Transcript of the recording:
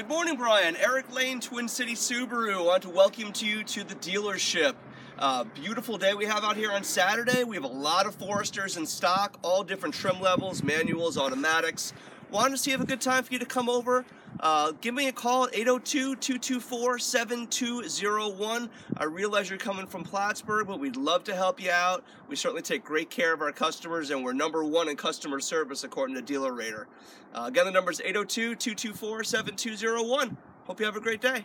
Good morning, Brian. Eric Lane, Twin City Subaru. I want to welcome to you to the dealership. Uh, beautiful day we have out here on Saturday. We have a lot of Foresters in stock, all different trim levels, manuals, automatics. Wanted to see if a good time for you to come over. Uh, give me a call at 802-224-7201. I realize you're coming from Plattsburgh, but we'd love to help you out. We certainly take great care of our customers, and we're number one in customer service according to Dealer Rater. Uh, again, the number is 802-224-7201. Hope you have a great day.